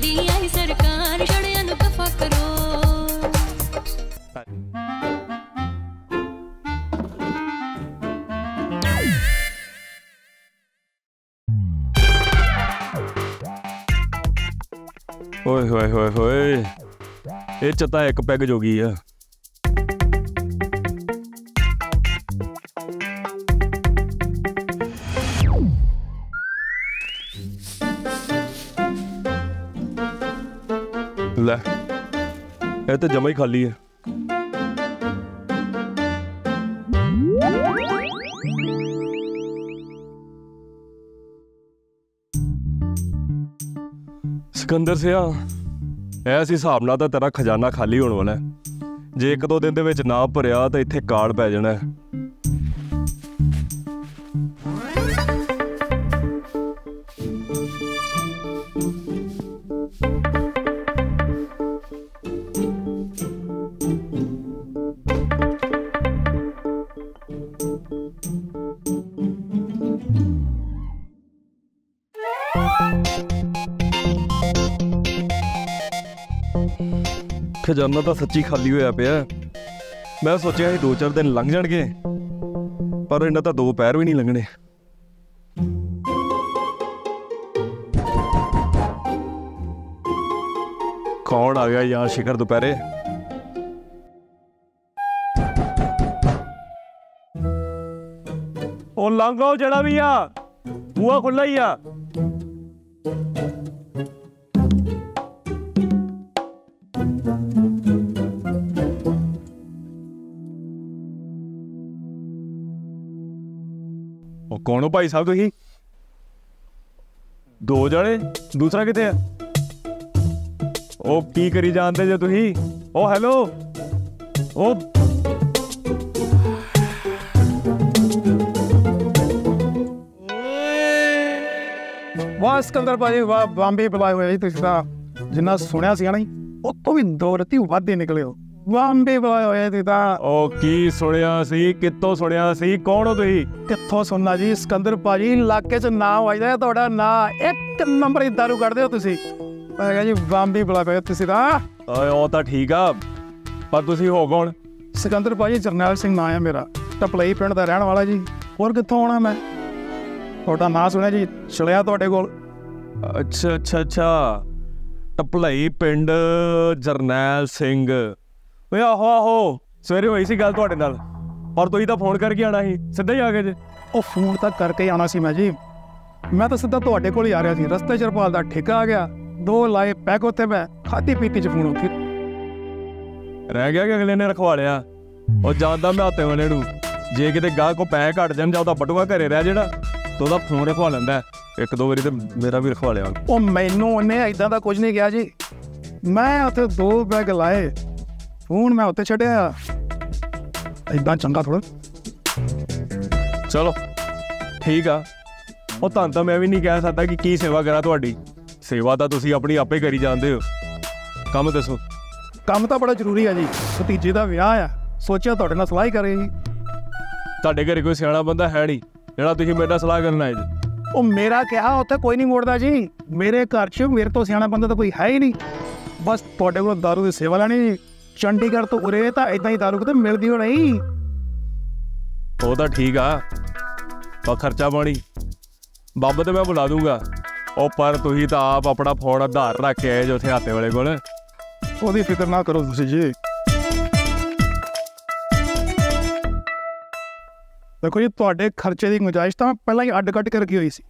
ਸਾਡੀ ਆਈ ਸਰਕਾਰ ਛੜਿਆਂ ਨੂੰ ਦਫਾ ਕਰੋ। ਓਏ ਹੋਏ ਹੋਏ ਹੋਏ। ਇਹ ਚ ਇੱਕ ਪੈਗ ਜੋਗੀ ਆ। ਲੈ, ਇਹ ਤਾਂ ਜਮਾ ਹੀ ਖਾਲੀ ਹੈ। ਸਿਕੰਦਰ ਸਿਆ ਐਸ ਹਿਸਾਬ ਨਾਲ ਤਾਂ ਤੇਰਾ ਖਜ਼ਾਨਾ ਖਾਲੀ ਹੋਣ ਵਾਲਾ ਹੈ। ਜੇ ਇੱਕ ਦੋ ਦਿਨ ਦੇ ਵਿੱਚ ਨਾ ਭਰਿਆ ਤਾਂ ਇੱਥੇ ਕਾਲ ਪੈ ਜਾਣਾ ਹੈ। ਖਜ਼ਾਨਾ ਤਾਂ ਸੱਚੀ ਖਾਲੀ ਹੋਇਆ ਪਿਆ। ਮੈਂ ਸੋਚਿਆ ਇਹ ਦੋ ਚਾਰ ਦਿਨ ਲੰਘ ਜਾਣਗੇ, ਪਰ ਇਹਨਾਂ ਤਾਂ ਦੋ ਪੈਰ ਵੀ ਨਹੀਂ ਲੰਘਣੇ। ਕੌਣ ਆ ਗਿਆ ਯਾਰ ਸ਼ਿਖਰ ਦੁਪਹਿਰੇ? ਉਹ ਲੰਘੋ ਜਿਹੜਾ ਵੀ ਆ। ਬੂਹਾ ਖੁੱਲਾ ਹੀ ਆ। ਉਹ ਕੌਣ ਹੋ ਭਾਈ ਸਾਹਿਬ ਤੁਸੀਂ? ਦੋ ਜਣੇ? ਦੂਸਰਾ ਕਿੱਥੇ ਆ? ਉਹ ਕੀ ਕਰੀ ਜਾਂਦੇ ਜੇ ਤੁਸੀਂ? ਉਹ ਹੈਲੋ? ਉਹ ਵਾਹ ਸਿਕੰਦਰ ਭਾਜੀ ਵਾਹ ਬੰਬੇ ਬੁਲਾਏ ਹੋਏ ਜੀ ਤੁਸੀਂ ਤਾਂ। ਜਿੰਨਾ ਸੁਣਿਆ ਸੀਗਾ ਨਾ ਜੀ, ਉਹ ਤੋਂ ਵੀ ਦੋ ਰਤੀ ਵੱਧ ਹੀ ਨਿਕਲੇ ਹੋ। ਬੰਬੇ ਬੁਲਾਏ ਹੋਏ ਤੁਸੀਂ ਤਾਂ ਉਹ ਕੀ ਸੁਣਿਆ ਸੀ ਕਿੱਥੋਂ ਸੁਣਿਆ ਸੀ ਕੌਣ ਹੋ ਤੁਸੀਂ ਕਿੱਥੋਂ ਸੁਣਨਾ ਜੀ ਸਿਕੰਦਰ ਭਾਜੀ ਇਲਾਕੇ 'ਚ ਨਾਮ ਵਜਦਾ ਹੈ ਤੁਹਾਡਾ ਨਾਂ ਇੱਕ ਨੰਬਰ ਦੀ ਦਾਰੂ ਕੱਢਦੇ ਹੋ ਤੁਸੀਂ ਮੈਂ ਕਿਹਾ ਜੀ ਬੰਬੇ ਬੁਲਾਏ ਹੋਏ ਤੁਸੀਂ ਤਾਂ ਓਏ ਉਹ ਤਾਂ ਠੀਕ ਆ ਪਰ ਤੁਸੀਂ ਹੋ ਕੌਣ ਸਿਕੰਦਰ ਭਾਜੀ ਜਰਨੈਲ ਸਿੰਘ ਨਾਂ ਹੈ ਮੇਰਾ ਟਪਲਈ ਪਿੰਡ ਦਾ ਰਹਿਣ ਵਾਲਾ ਜੀ ਹੋਰ ਕਿੱਥੋਂ ਆਉਣਾ ਮੈਂ ਤੁਹਾਡਾ ਨਾਂ ਸੁਣਿਆ ਜੀ ਚਲਿਆ ਤੁਹਾਡੇ ਕੋਲ ਅੱਛਾ ਅੱਛਾ ਅੱਛਾ ਟਪਲਈ ਪਿੰਡ ਜਰਨੈਲ ਸਿੰਘ ਓਏ ਆਹੋ ਆਹੋ ਸਵੇਰੇ ਹੋਈ ਸੀ ਗੱਲ ਤੁਹਾਡੇ ਨਾਲ। ਪਰ ਤੁਸੀਂ ਤਾਂ ਫੋਨ ਕਰਕੇ ਆਣਾ ਸੀ ਸਿੱਧਾ ਹੀ ਆ ਗਏ ਜੇ। ਉਹ ਫੋਨ ਤਾਂ ਕਰਕੇ ਹੀ ਆਉਣਾ ਸੀ ਮੈਂ ਜੀ। ਮੈਂ ਤਾਂ ਸਿੱਧਾ ਤੁਹਾਡੇ ਕੋਲ ਹੀ ਆ ਰਿਹਾ ਸੀ ਰਸਤੇ 'ਚ ਰਪਾਲ ਦਾ ਠੇਕਾ ਆ ਗਿਆ। ਦੋ ਲਾਏ ਪੈਕ ਉੱਤੇ ਮੈਂ ਖਾਤੀ ਪੀਤੀ 'ਚ ਫੋਨ ਉੱਥੇ। ਰਹਿ ਗਿਆ ਕਿ ਅਗਲੇ ਨੇ ਰਖਵਾ ਲਿਆ? ਉਹ ਜਾਂਦਾ ਮੈਂ ਹੱਥੇ ਵਾਲੇ ਨੂੰ। ਜੇ ਕਿਤੇ ਗਾਹ ਕੋ ਪੈ ਘਟ ਜਾਣ ਜਾਂ ਉਹਦਾ ਬਟੂਆ ਘਰੇ ਰਹਿ ਜਿਹੜਾ ਤੇ ਉਹਦਾ ਫੋਨ ਰਖਵਾ ਲੈਂਦਾ। ਇੱਕ ਦੋ ਵਾਰੀ ਤੇ ਮੇਰਾ ਵੀ ਰਖਵਾ ਲਿਆ। ਉਹ ਮੈਨੂੰ ਉਹਨੇ ਐਦਾਂ ਦਾ ਕੁਝ ਨਹੀਂ ਕਿਹਾ ਜੀ। ਮੈਂ ਉੱਥੇ ਦੋ ਬੈਗ ਲਾਏ। ਫੋਨ ਮੈਂ ਉੱਤੇ ਛੱਡਿਆ ਐਦਾਂ ਚੰਗਾ ਥੋੜਾ ਚਲੋ ਠੀਕ ਆ ਉਹ ਤਾਂ ਤਾਂ ਮੈਂ ਵੀ ਨਹੀਂ ਕਹਿ ਸਕਦਾ ਕਿ ਕੀ ਸੇਵਾ ਕਰਾਂ ਤੁਹਾਡੀ ਸੇਵਾ ਤਾਂ ਤੁਸੀਂ ਆਪਣੀ ਆਪੇ ਕਰੀ ਜਾਂਦੇ ਹੋ ਕੰਮ ਦੱਸੋ ਕੰਮ ਤਾਂ ਬੜਾ ਜ਼ਰੂਰੀ ਆ ਜੀ ਭਤੀਜੇ ਦਾ ਵਿਆਹ ਆ ਸੋਚਿਆ ਤੁਹਾਡੇ ਨਾਲ ਸਲਾਹ ਹੀ ਕਰੇ ਜੀ ਤੁਹਾਡੇ ਘਰੇ ਕੋਈ ਸਿਆਣਾ ਬੰਦਾ ਹੈ ਨਹੀਂ ਜਿਹੜਾ ਤੁਸੀਂ ਮੇਰੇ ਨਾਲ ਸਲਾਹ ਕਰਨ ਆਏ ਜੀ ਉਹ ਮੇਰਾ ਕਿਹਾ ਉੱਥੇ ਕੋਈ ਨਹੀਂ ਮੋੜਦਾ ਜੀ ਮੇਰੇ ਘਰ 'ਚ ਮੇਰੇ ਤੋਂ ਸਿਆਣਾ ਬੰਦਾ ਤਾਂ ਕੋਈ ਹੈ ਹੀ ਨਹੀਂ ਬਸ ਤੁਹਾਡੇ ਕੋਲ ਦਾਰੂ ਦੀ ਸੇਵਾ ਲੈਣੀ ਜੀ ਚੰਡੀਗੜ੍ਹ ਤੋਂ ਉਰੇ ਤਾਂ ਇਦਾਂ ਹੀ ਦਾਰੂ ਕਿਤੇ ਮਿਲਦੀ ਹੋ ਨਹੀਂ ਉਹ ਤਾਂ ਠੀਕ ਆ ਪਰ ਖਰਚਾ ਪਾਣੀ। ਬੰਬ ਤੇ ਮੈਂ ਬੁਲਾ ਦੂੰਗਾ। ਉਹ ਪਰ ਤੁਸੀਂ ਤਾਂ ਆਪ ਆਪਣਾ ਫੋਨ ਆਧਾਰ ਰੱਖ ਕੇ ਆਏ ਜੋ ਉੱਥੇ ਹਾਤੇ ਵਾਲੇ ਕੋਲ। ਉਹਦੀ ਫਿਕਰ ਨਾ ਕਰੋ ਤੁਸੀਂ ਜੀ। ਦੇਖੋ ਜੀ ਤੁਹਾਡੇ ਖਰਚੇ ਦੀ ਗੁੰਜਾਇਸ਼ ਤਾਂ ਪਹਿਲਾਂ ਹੀ ਅੱਡ ਕੱਟ ਕੇ ਰੱਖੀ ਹੋਈ ਸੀ।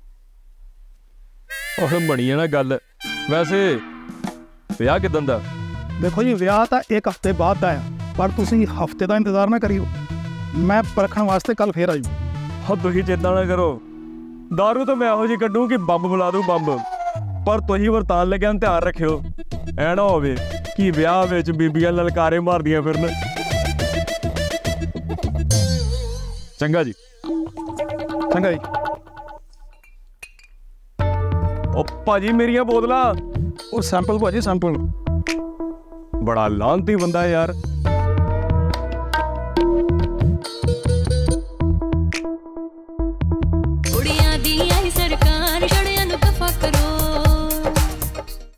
ਉਹ ਬਣੀ ਆ ਨਾ ਗੱਲ। ਵੈਸੇ ਵਿਆਹ ਕਿਦਾਂ ਦਾ? ਦੇਖੋ ਜੀ ਵਿਆਹ ਤਾਂ ਇੱਕ ਹਫ਼ਤੇ ਬਾਅਦ ਦਾ ਆ ਪਰ ਤੁਸੀਂ ਹਫ਼ਤੇ ਦਾ ਇੰਤਜ਼ਾਰ ਨਾ ਕਰਿਓ। ਮੈਂ ਪਰਖਣ ਵਾਸਤੇ ਕੱਲ ਫੇਰ ਆਜੂ ਹੋ। ਤੁਸੀਂ ਚਿੰਤਾ ਨਾ ਕਰੋ। ਦਾਰੂ ਤਾਂ ਮੈਂ ਇਹੋ ਜਿਹੀ ਕੱਢੂ ਕਿ ਬੰਬ ਬੁਲਾ ਦੂੰ ਬੰਬ। ਪਰ ਤੁਸੀਂ ਵਰਤਾਨ ਲੱਗਿਆ ਧਿਆਨ ਰੱਖਿਓ। ਐ ਨਾ ਹੋਵੇ ਕਿ ਵਿਆਹ ਵਿੱਚ ਬੀਬੀਆਂ ਲਲਕਾਰੇ ਮਾਰਦੀਆਂ ਫਿਰਨ। ਚੰਗਾ ਜੀ। ਚੰਗਾ ਜੀ। ਉਹ ਭਾਜੀ ਮੇਰੀਆਂ ਬੋਤਲਾਂ। ਉਹ ਸੈਂਪਲ ਭਾਜੀ ਸੈਂਪਲ। ਬੜਾ ਲਾਂਤੀ ਬੰਦਾ ਯਾਰ।